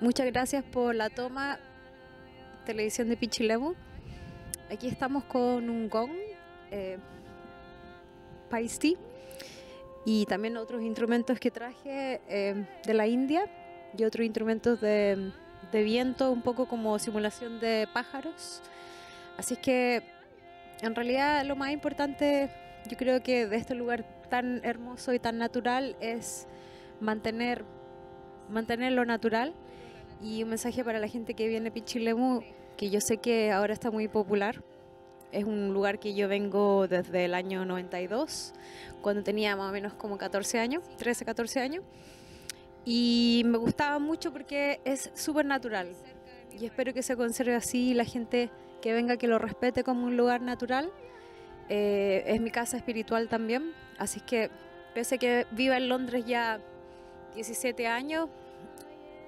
Muchas gracias por la toma televisión de Pichilemu. Aquí estamos con un gong, eh, y también otros instrumentos que traje eh, de la India y otros instrumentos de, de viento, un poco como simulación de pájaros. Así que en realidad lo más importante yo creo que de este lugar tan hermoso y tan natural es mantener, mantener lo natural y un mensaje para la gente que viene a Pichilemu, que yo sé que ahora está muy popular. Es un lugar que yo vengo desde el año 92, cuando tenía más o menos como 14 años, 13, 14 años. Y me gustaba mucho porque es súper natural. Y espero que se conserve así la gente que venga que lo respete como un lugar natural. Eh, es mi casa espiritual también. Así que pese a que viva en Londres ya 17 años,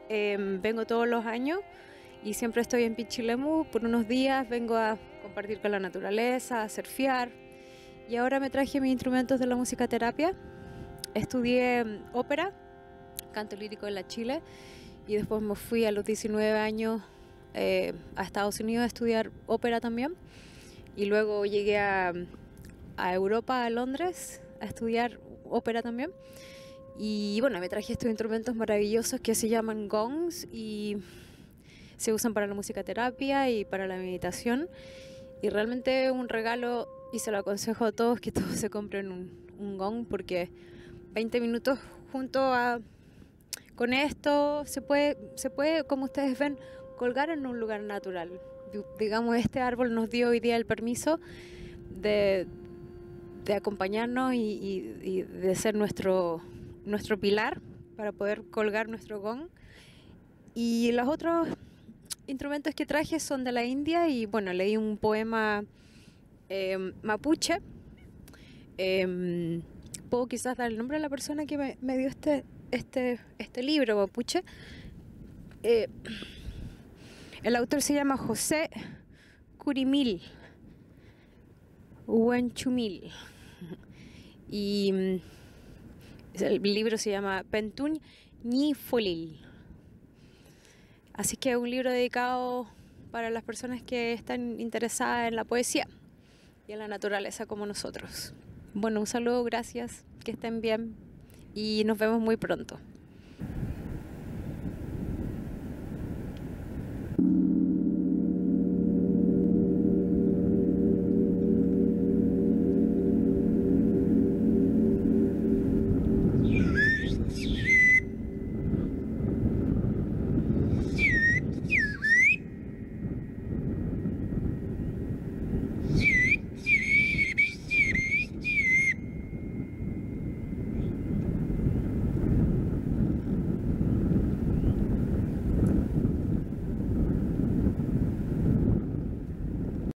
Em, vengo todos los años y siempre estoy en Pichilemu por unos días, vengo a compartir con la naturaleza, a surfear y ahora me traje mis instrumentos de la música terapia. Estudié em, ópera, canto lírico en la Chile y después me fui a los 19 años eh, a Estados Unidos a estudiar ópera también y luego llegué a, a Europa, a Londres, a estudiar ópera también. Y bueno, me traje estos instrumentos maravillosos que se llaman gongs y se usan para la música terapia y para la meditación. Y realmente un regalo, y se lo aconsejo a todos, que todos se compren un, gong porque 20 minutos junto a con esto se puede, se puede, como ustedes ven, colgar en un lugar natural. Digamos, este árbol nos dio hoy día el permiso de, de acompañarnos y, y de ser nuestro nuestro pilar para poder colgar nuestro gong. Y los otros instrumentos que traje son de la India y bueno, leí un poema em, mapuche. Em, puedo quizás dar el nombre a la persona que me, dio este, este, este libro mapuche. Eh, el autor se llama José Curimil, Huenchumil. Y el libro se llama Pentun Ni Folil. Así que es un libro dedicado para las personas que están interesadas en la poesía y en la naturaleza como nosotros. Bueno, un saludo, gracias, que estén bien y nos vemos muy pronto.